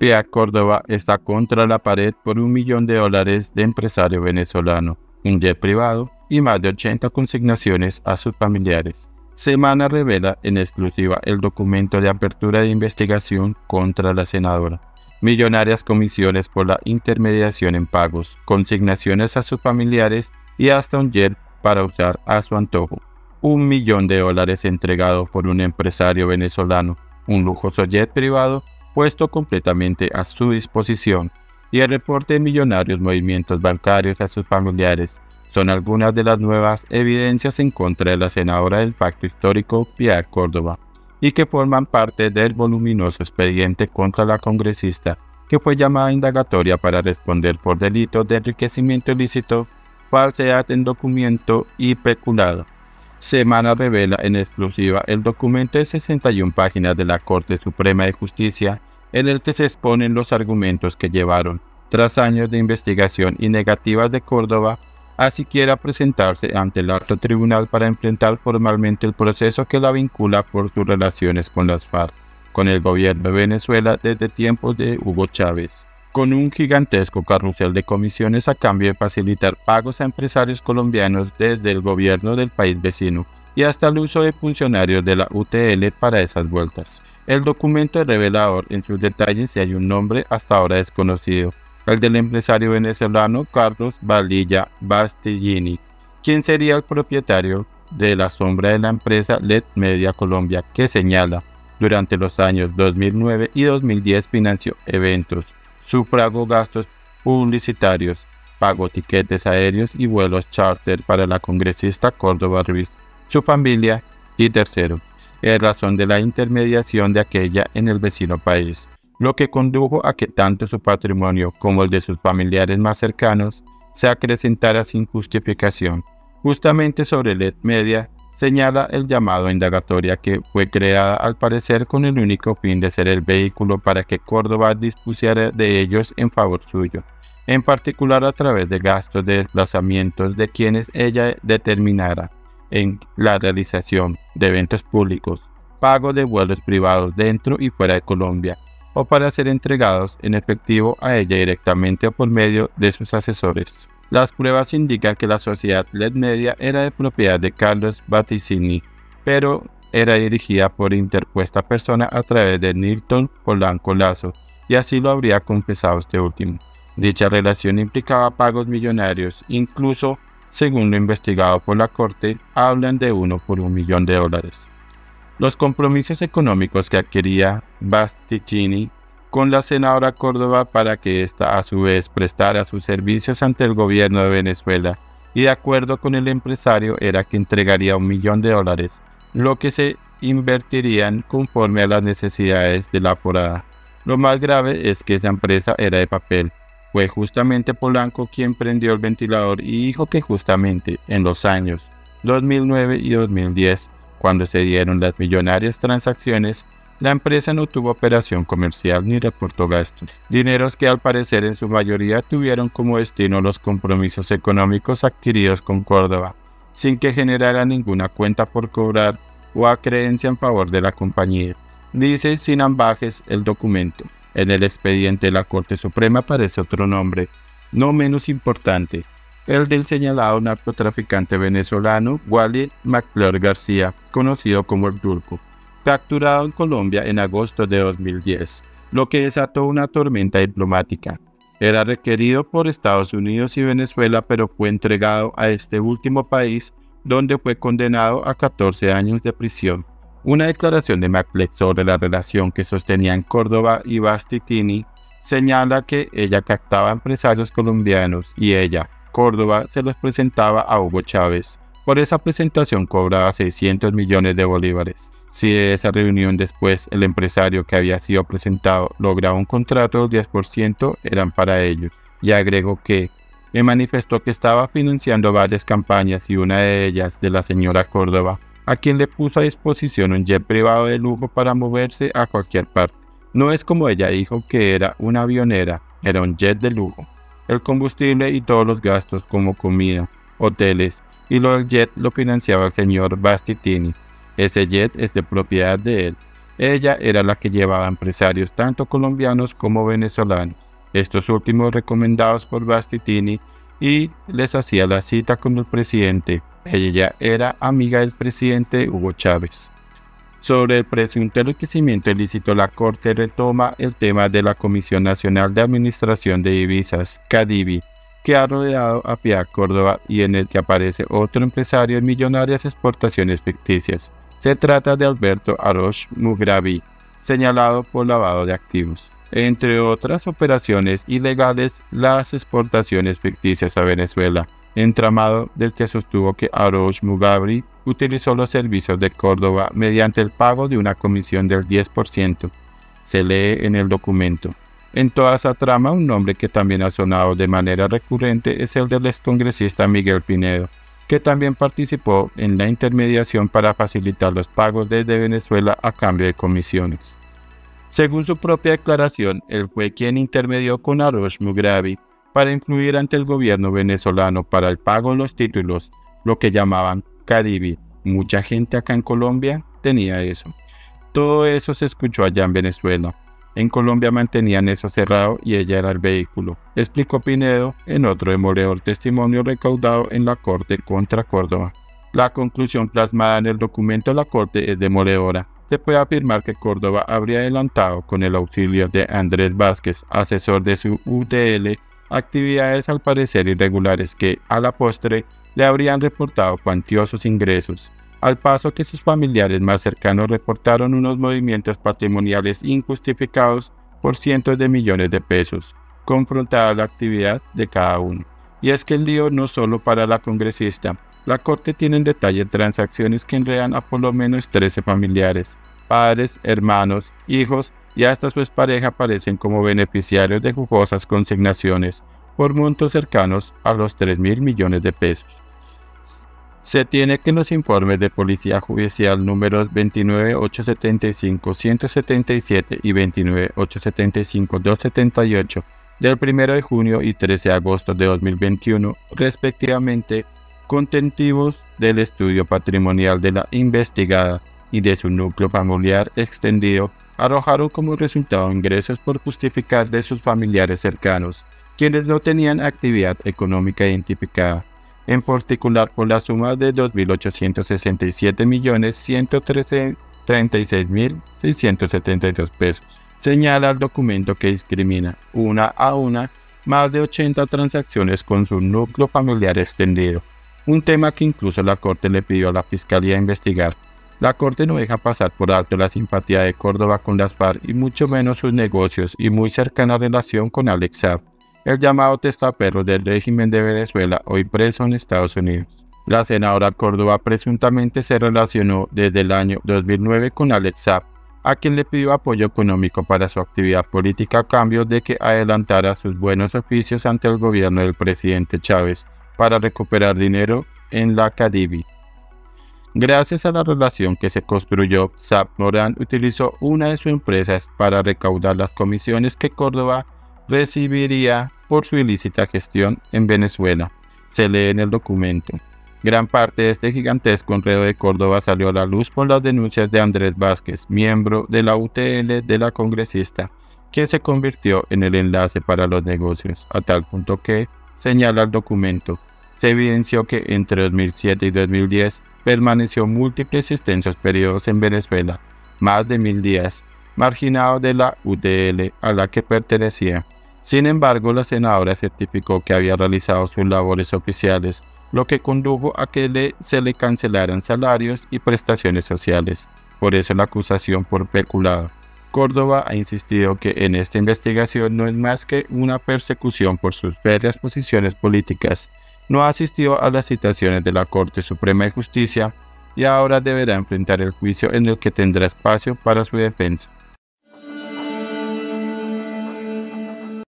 Pia Córdoba está contra la pared por un millón de dólares de empresario venezolano, un jet privado y más de 80 consignaciones a sus familiares. Semana revela en exclusiva el documento de apertura de investigación contra la senadora. Millonarias comisiones por la intermediación en pagos, consignaciones a sus familiares y hasta un jet para usar a su antojo. Un millón de dólares entregado por un empresario venezolano, un lujoso jet privado puesto completamente a su disposición, y el reporte de millonarios movimientos bancarios a sus familiares son algunas de las nuevas evidencias en contra de la senadora del pacto histórico Pia Córdoba y que forman parte del voluminoso expediente contra la congresista que fue llamada indagatoria para responder por delitos de enriquecimiento ilícito, falsedad en documento y peculado. Semana revela en exclusiva el documento de 61 páginas de la Corte Suprema de Justicia en el que se exponen los argumentos que llevaron, tras años de investigación y negativas de Córdoba, a siquiera presentarse ante el alto tribunal para enfrentar formalmente el proceso que la vincula por sus relaciones con las FARC, con el gobierno de Venezuela desde tiempos de Hugo Chávez, con un gigantesco carrusel de comisiones a cambio de facilitar pagos a empresarios colombianos desde el gobierno del país vecino y hasta el uso de funcionarios de la UTL para esas vueltas. El documento es revelador en sus detalles y hay un nombre hasta ahora desconocido, el del empresario venezolano Carlos Valilla Bastillini, quien sería el propietario de la sombra de la empresa LED Media Colombia, que señala, durante los años 2009 y 2010 financió eventos, sufragó gastos publicitarios, pagó tiquetes aéreos y vuelos charter para la congresista Córdoba Ruiz, su familia y tercero, en razón de la intermediación de aquella en el vecino país lo que condujo a que tanto su patrimonio como el de sus familiares más cercanos se acrecentara sin justificación. Justamente sobre LED Media señala el llamado a indagatoria que fue creada al parecer con el único fin de ser el vehículo para que Córdoba dispusiera de ellos en favor suyo, en particular a través de gastos de desplazamientos de quienes ella determinara en la realización de eventos públicos, pago de vuelos privados dentro y fuera de Colombia, o para ser entregados en efectivo a ella directamente o por medio de sus asesores. Las pruebas indican que la sociedad LED Media era de propiedad de Carlos Baticini, pero era dirigida por interpuesta persona a través de Nilton Polanco Lazo, y así lo habría confesado este último. Dicha relación implicaba pagos millonarios, incluso, según lo investigado por la Corte, hablan de uno por un millón de dólares. Los compromisos económicos que adquiría Basticini con la senadora Córdoba para que ésta a su vez prestara sus servicios ante el gobierno de Venezuela y de acuerdo con el empresario era que entregaría un millón de dólares, lo que se invertirían conforme a las necesidades de la porada. Lo más grave es que esa empresa era de papel. Fue justamente Polanco quien prendió el ventilador y dijo que justamente en los años 2009 y 2010 cuando se dieron las millonarias transacciones, la empresa no tuvo operación comercial ni reportó gastos, dineros que al parecer en su mayoría tuvieron como destino los compromisos económicos adquiridos con Córdoba, sin que generara ninguna cuenta por cobrar o acreencia en favor de la compañía. Dice sin ambajes el documento. En el expediente de la Corte Suprema aparece otro nombre, no menos importante, el del señalado narcotraficante venezolano Wally McClure García, conocido como el Turco, capturado en Colombia en agosto de 2010, lo que desató una tormenta diplomática. Era requerido por Estados Unidos y Venezuela, pero fue entregado a este último país, donde fue condenado a 14 años de prisión. Una declaración de McClure sobre la relación que sostenían Córdoba y Bastitini señala que ella captaba empresarios colombianos y ella, Córdoba se los presentaba a Hugo Chávez. Por esa presentación cobraba 600 millones de bolívares. Si de esa reunión después el empresario que había sido presentado lograba un contrato del 10%, eran para ellos. Y agregó que me manifestó que estaba financiando varias campañas y una de ellas de la señora Córdoba, a quien le puso a disposición un jet privado de lujo para moverse a cualquier parte. No es como ella dijo que era una avionera, era un jet de lujo el combustible y todos los gastos como comida, hoteles y lo del jet lo financiaba el señor Bastitini. Ese jet es de propiedad de él. Ella era la que llevaba empresarios tanto colombianos como venezolanos, estos últimos recomendados por Bastitini y les hacía la cita con el presidente. Ella era amiga del presidente Hugo Chávez. Sobre el presunto enriquecimiento ilícito, la Corte retoma el tema de la Comisión Nacional de Administración de Divisas, CADIVI, que ha rodeado a Pia Córdoba y en el que aparece otro empresario en millonarias exportaciones ficticias. Se trata de Alberto Arosh Mugravi, señalado por lavado de activos. Entre otras operaciones ilegales, las exportaciones ficticias a Venezuela, entramado del que sostuvo que Arosh Mugabe utilizó los servicios de Córdoba mediante el pago de una comisión del 10%. Se lee en el documento. En toda esa trama, un nombre que también ha sonado de manera recurrente es el del excongresista Miguel Pinedo, que también participó en la intermediación para facilitar los pagos desde Venezuela a cambio de comisiones. Según su propia declaración, él fue quien intermedió con Arosh Mugrabi para influir ante el gobierno venezolano para el pago de los títulos, lo que llamaban Cadivi. Mucha gente acá en Colombia tenía eso. Todo eso se escuchó allá en Venezuela. En Colombia mantenían eso cerrado y ella era el vehículo, explicó Pinedo en otro demoledor testimonio recaudado en la Corte contra Córdoba. La conclusión plasmada en el documento de la Corte es demoledora. Se puede afirmar que Córdoba habría adelantado con el auxilio de Andrés Vázquez, asesor de su UTL, actividades al parecer irregulares que, a la postre, le habrían reportado cuantiosos ingresos, al paso que sus familiares más cercanos reportaron unos movimientos patrimoniales injustificados por cientos de millones de pesos, confrontada la actividad de cada uno. Y es que el lío no solo para la congresista, la Corte tiene en detalle transacciones que enredan a por lo menos 13 familiares, padres, hermanos, hijos y hasta su expareja aparecen como beneficiarios de jugosas consignaciones por montos cercanos a los 3 mil millones de pesos. Se tiene que los informes de Policía Judicial números 29875-177 y 29875-278 del 1 de junio y 13 de agosto de 2021, respectivamente, contentivos del estudio patrimonial de la investigada y de su núcleo familiar extendido arrojaron como resultado ingresos por justificar de sus familiares cercanos, quienes no tenían actividad económica identificada, en particular por la suma de 2.867.136.672 pesos. Señala el documento que discrimina una a una más de 80 transacciones con su núcleo familiar extendido, un tema que incluso la Corte le pidió a la Fiscalía investigar la Corte no deja pasar por alto la simpatía de Córdoba con las FARC y mucho menos sus negocios y muy cercana relación con Alex Saab, el llamado testaperro del régimen de Venezuela, hoy preso en Estados Unidos. La senadora Córdoba presuntamente se relacionó desde el año 2009 con Alex Saab, a quien le pidió apoyo económico para su actividad política a cambio de que adelantara sus buenos oficios ante el gobierno del presidente Chávez para recuperar dinero en la Cadivi. Gracias a la relación que se construyó, Zap Morán utilizó una de sus empresas para recaudar las comisiones que Córdoba recibiría por su ilícita gestión en Venezuela. Se lee en el documento. Gran parte de este gigantesco enredo de Córdoba salió a la luz por las denuncias de Andrés Vázquez, miembro de la UTL de la congresista, quien se convirtió en el enlace para los negocios, a tal punto que, señala el documento, se evidenció que entre 2007 y 2010 permaneció múltiples extensos periodos en Venezuela, más de mil días, marginado de la UDL a la que pertenecía. Sin embargo, la senadora certificó que había realizado sus labores oficiales, lo que condujo a que se le cancelaran salarios y prestaciones sociales. Por eso la acusación por peculado. Córdoba ha insistido que en esta investigación no es más que una persecución por sus férreas posiciones políticas no asistió a las citaciones de la Corte Suprema de Justicia y ahora deberá enfrentar el juicio en el que tendrá espacio para su defensa.